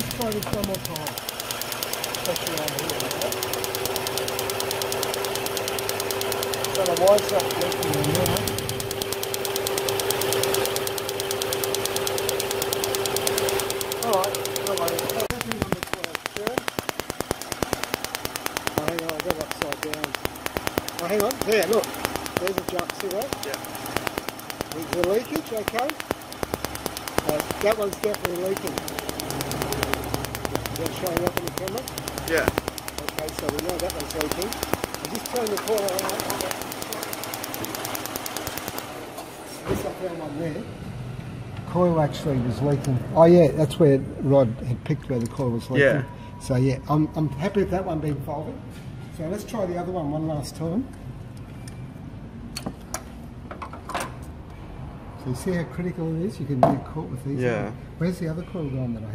this one more time. Especially on here. Okay? So the wire's not leaking in there. Alright, no worries. Oh, on the coil. Sure? Oh, hang on, I got upside down. Oh, hang on. There, look. There's a jump. See that? Yeah. Is the leakage okay? Uh, that one's definitely leaking. Is that showing up on the camera? Yeah. Okay, so we know that one's leaking. I just turn the coil around. This I found one there. Coil actually was leaking. Oh yeah, that's where Rod had picked where the coil was leaking. Yeah. So yeah, I'm, I'm happy with that one being folded. So let's try the other one one last time. So you see how critical it is? You can get caught with these. Yeah. Where's the other coil gone that I